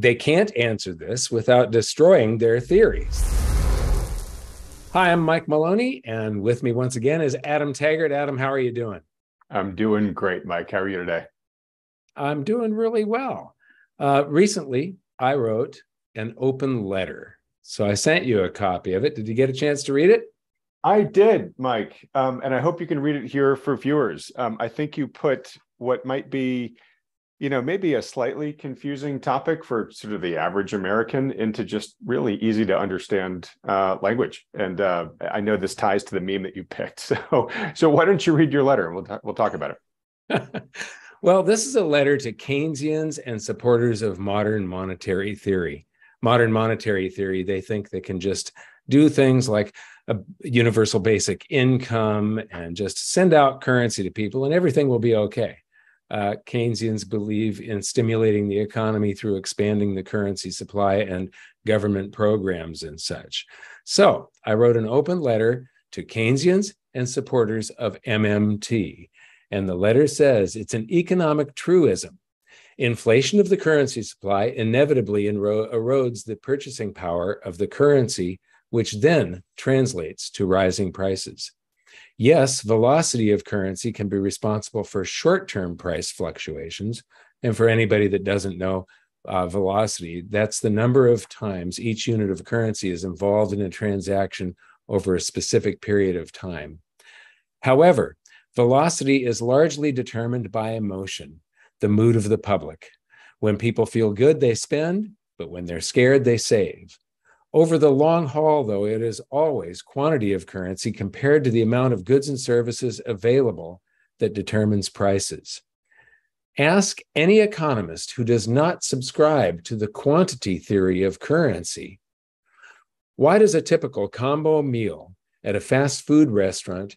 they can't answer this without destroying their theories. Hi, I'm Mike Maloney, and with me once again is Adam Taggart. Adam, how are you doing? I'm doing great, Mike. How are you today? I'm doing really well. Uh, recently, I wrote an open letter. So I sent you a copy of it. Did you get a chance to read it? I did, Mike. Um, and I hope you can read it here for viewers. Um, I think you put what might be you know, maybe a slightly confusing topic for sort of the average American into just really easy to understand uh, language. And uh, I know this ties to the meme that you picked. So, so why don't you read your letter and we'll t- we'll talk about it. well, this is a letter to Keynesians and supporters of modern monetary theory. Modern monetary theory, they think they can just do things like a universal basic income and just send out currency to people and everything will be okay uh, Keynesians believe in stimulating the economy through expanding the currency supply and government programs and such. So I wrote an open letter to Keynesians and supporters of MMT. And the letter says it's an economic truism. Inflation of the currency supply inevitably erodes the purchasing power of the currency, which then translates to rising prices. Yes, velocity of currency can be responsible for short term price fluctuations. And for anybody that doesn't know, uh, velocity, that's the number of times each unit of currency is involved in a transaction over a specific period of time. However, velocity is largely determined by emotion, the mood of the public. When people feel good, they spend, but when they're scared, they save. Over the long haul, though, it is always quantity of currency compared to the amount of goods and services available that determines prices. Ask any economist who does not subscribe to the quantity theory of currency why does a typical combo meal at a fast food restaurant,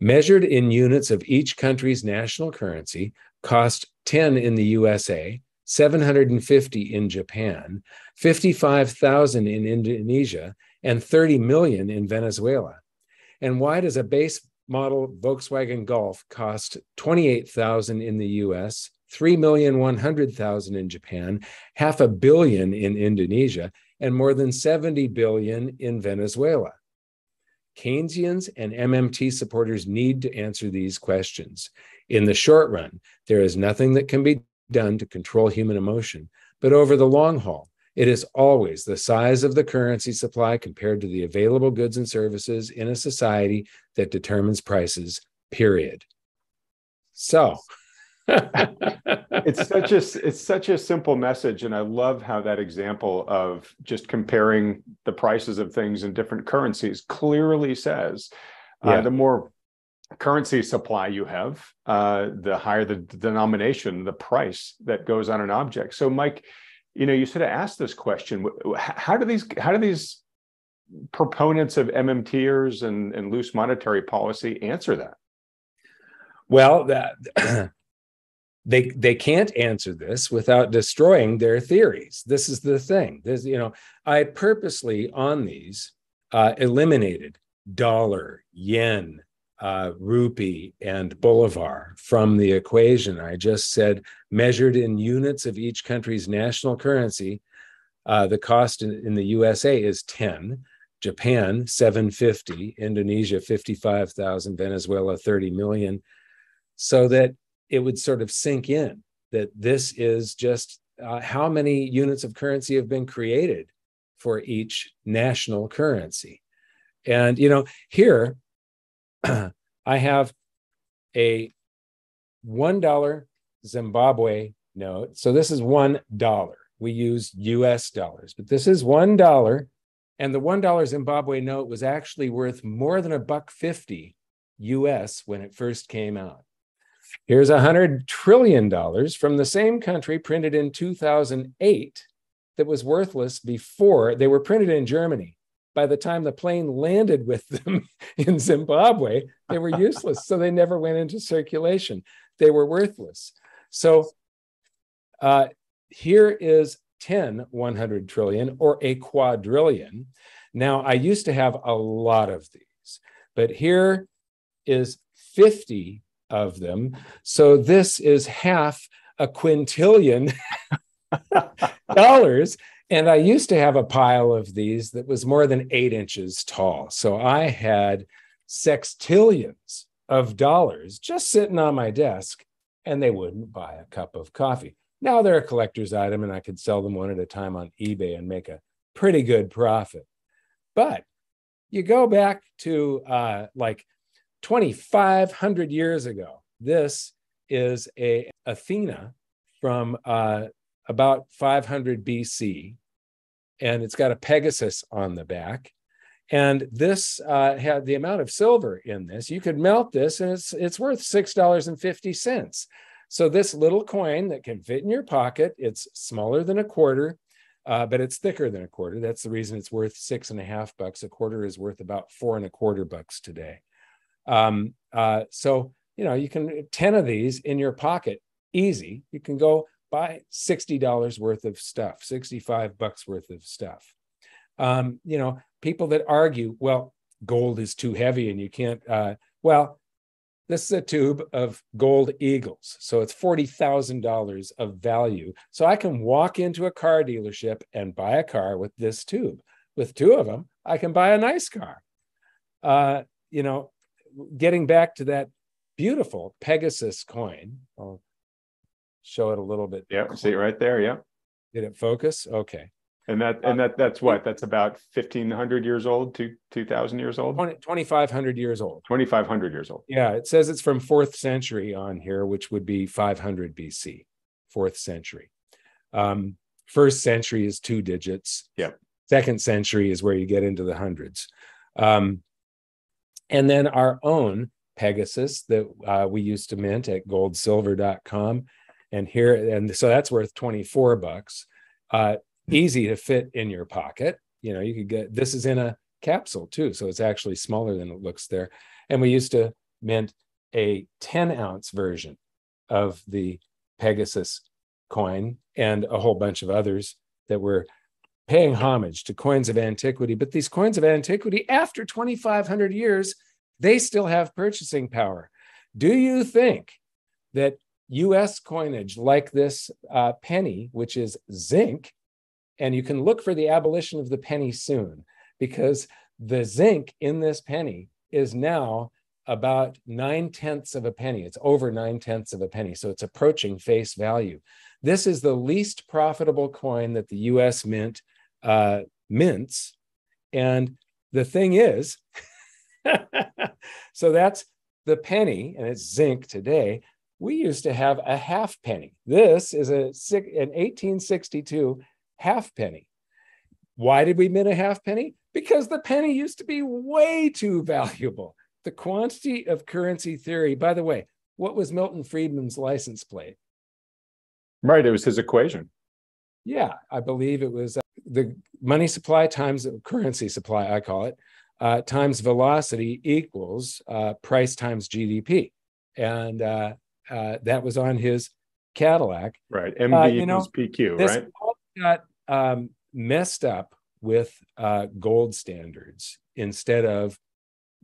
measured in units of each country's national currency, cost 10 in the USA 750 in Japan, 55,000 in Indonesia, and 30 million in Venezuela. And why does a base model Volkswagen Golf cost 28,000 in the US, 3,100,000 in Japan, half a billion in Indonesia, and more than 70 billion in Venezuela? Keynesians and MMT supporters need to answer these questions. In the short run, there is nothing that can be done to control human emotion. But over the long haul, it is always the size of the currency supply compared to the available goods and services in a society that determines prices, period. So it's such a it's such a simple message and i love how that example of just comparing the prices of things in different currencies clearly says uh, the more currency supply you have, uh, the higher the denomination, the price that goes on an object. So, Mike, you know, you sort of asked this question: How do these how do these proponents of MMTers and, and loose monetary policy answer that? Well, that. they they can't answer this without destroying their theories this is the thing this you know i purposely on these uh, eliminated dollar yen uh, rupee and bolivar from the equation. I just said measured in units of each country's national currency, uh, the cost in, in, the USA is 10, Japan 750, Indonesia 55,000, Venezuela 30 million, so that it would sort of sink in that this is just uh, how many units of currency have been created for each national currency. And, you know, here I have a $1 Zimbabwe note. So this is $1. We use US dollars, but this is $1. And the $1 Zimbabwe note was actually worth more than a buck 50 US when it first came out. Here's $100 trillion from the same country printed in 2008 that was worthless before they were printed in Germany by the time the plane landed with them in Zimbabwe, they were useless. so they never went into circulation. They were worthless. So uh, here is 10 100 trillion or a quadrillion. Now, I used to have a lot of these, but here is 50 of them. So this is half a quintillion. dollars. And I used to have a pile of these that was more than eight inches tall. So I had sextillions of dollars just sitting on my desk, and they wouldn't buy a cup of coffee. Now they're a collector's item, and I could sell them one at a time on eBay and make a pretty good profit. But you go back to uh, like 2,500 years ago. This is a Athena from uh, about 500 BC, and it's got a Pegasus on the back. And this uh, had the amount of silver in this. You could melt this, and it's it's worth six dollars and fifty cents. So this little coin that can fit in your pocket, it's smaller than a quarter, uh, but it's thicker than a quarter. That's the reason it's worth six and a half bucks. A quarter is worth about four and a quarter bucks today. Um, uh, so you know you can ten of these in your pocket, easy. You can go buy sixty dollars worth of stuff, sixty-five bucks worth of stuff. Um, you know, people that argue, well, gold is too heavy and you can't. Uh, well, this is a tube of gold eagles. So it's $40,000 of value. So I can walk into a car dealership and buy a car with this tube. With two of them, I can buy a nice car. Uh, you know, getting back to that beautiful Pegasus coin, I'll show it a little bit. Yeah, see it right there. Yeah. Did it focus? Okay. And that and that that's what that's about fifteen hundred years old to two thousand years old. 2500 years old. Twenty five hundred years old. Yeah, it says it's from fourth century on here, which would be 500 BC, fourth century. Um, first century is two digits. Yeah. Second century is where you get into the hundreds. Um, and then our own Pegasus that uh, we used to mint at goldsilver.com. And here, and so that's worth 24 bucks. Uh, easy to fit in your pocket. You know, you could get this is in a capsule too, so it's actually smaller than it looks there. And we used to mint a 10 ounce version of the Pegasus coin and a whole bunch of others that were paying homage to coins of antiquity. But these coins of antiquity, after 2,500 years, they still have purchasing power. Do you think that US coinage like this uh, penny, which is zinc, and you can look for the abolition of the penny soon because the zinc in this penny is now about nine tenths of a penny. It's over nine tenths of a penny. So it's approaching face value. This is the least profitable coin that the US Mint uh, mints. And the thing is, so that's the penny, and it's zinc today. We used to have a half penny. This is a an 1862 half penny. Why did we mint a half penny? Because the penny used to be way too valuable. The quantity of currency theory, by the way, what was Milton Friedman's license plate? Right, it was his equation. Yeah, I believe it was uh, the money supply times currency supply, I call it, uh, times velocity equals uh, price times GDP. And uh, uh, that was on his Cadillac. Right, MV you equals know, PQ, this right? got um, messed up with uh, gold standards instead of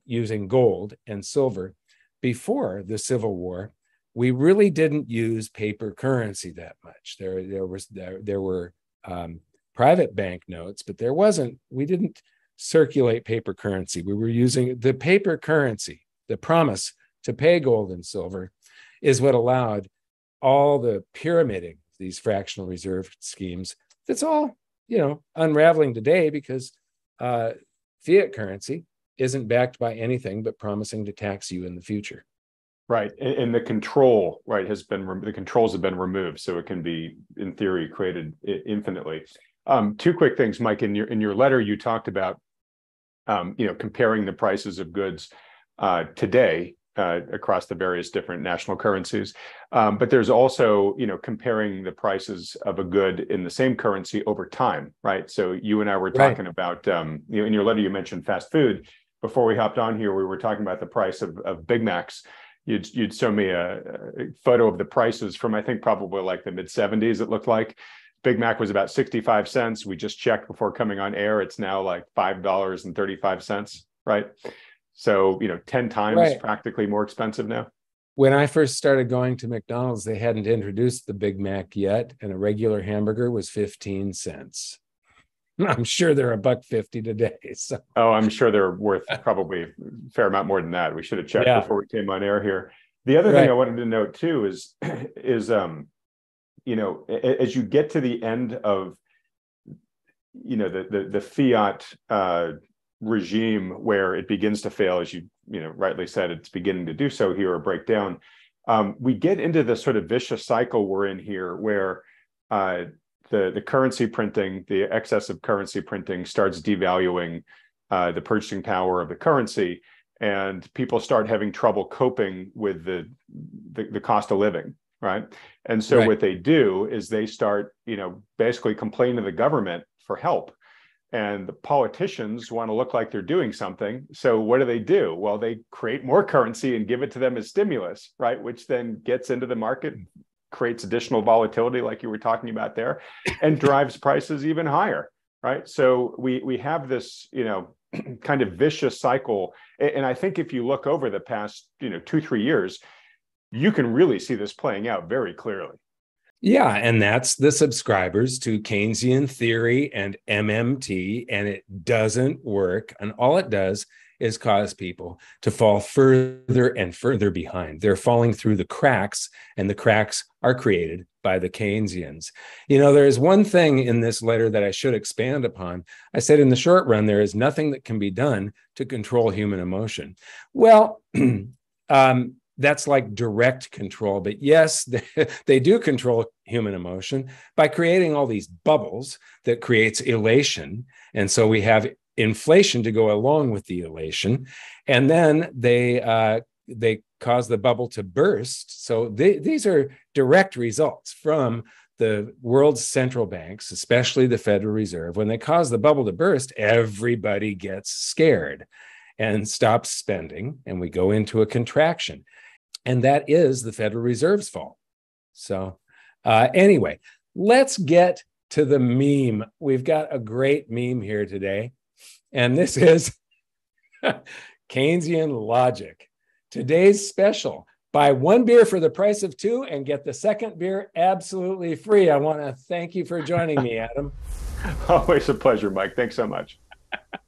using gold and silver before the Civil War. We really didn't use paper currency that much. There, there was there, there were um, private bank notes, but there wasn't. We didn't circulate paper currency. We were using the paper currency. The promise to pay gold and silver is what allowed all the pyramiding these fractional reserve schemes that's all you know unraveling today because uh, fiat currency isn't backed by anything but promising to tax you in the future. Right and, and the control right has been the controls have been removed so it can be in theory created infinitely. Um, two quick things mike in your in your letter you talked about um, you know comparing the prices of goods uh, today uh, across the various different national currencies. Um, but there's also, you know, comparing the prices of a good in the same currency over time, right? So you and I were talking right. about, um, you know, in your letter you mentioned fast food. Before we hopped on here, we were talking about the price of, of Big Macs. You'd you'd show me a, a photo of the prices from I think probably like the mid 70s. It looked like Big Mac was about 65 cents. We just checked before coming on air. It's now like five dollars and 35 cents, right? So, you know, 10 times right. practically more expensive now. when I first started going to McDonald's, they hadn't introduced the Big Mac yet, and a regular hamburger was 15 cents. I'm sure they're a buck 50 today. So. Oh, I'm sure they're worth probably a fair amount more than that. We should have checked yeah. before we came on air here. The other right. thing I wanted to note too is, is um, you know, as you get to the end of, you know, the the, the fiat uh, regime where it begins to fail, as you you know rightly said, it's beginning to do so here or break down. Um, we get into this sort of vicious cycle we're in here, where uh, the the currency printing, the excess of currency printing, starts devaluing uh, the purchasing power of the currency, and people start having trouble coping with the the, the cost of living, right? And so right. what they do is they start, you know, basically complaining to the government for help and the politicians want to look like they're doing something. So what do they do? Well, they create more currency and give it to them as stimulus, right? Which then gets into the market, creates additional volatility, like you were talking about there, and drives prices even higher, right? So we we have this, you know, kind of vicious cycle. And I think if you look over the past, you know, two three years, you can really see this playing out very clearly. Yeah, and that's the subscribers to Keynesian theory and MMT, and it doesn't work. And all it does is cause people to fall further and further behind. They're falling through the cracks, and the cracks are created by the Keynesians. You know, there is one thing in this letter that I should expand upon. I said in the short run, there is nothing that can be done to control human emotion. Well, um, that's like direct control. But yes, they, do control human emotion by creating all these bubbles that creates elation. And so we have inflation to go along with the elation. And then they uh, they cause the bubble to burst. So they, these are direct results from the world's central banks, especially the Federal Reserve. When they cause the bubble to burst, everybody gets scared and stops spending, and we go into a contraction. And that is the Federal Reserve's fault. So, uh, anyway, let's get to the meme. We've got a great meme here today. And this is Keynesian logic. Today's special buy one beer for the price of two and get the second beer absolutely free. I want to thank you for joining me, Adam. Always a pleasure, Mike. Thanks so much.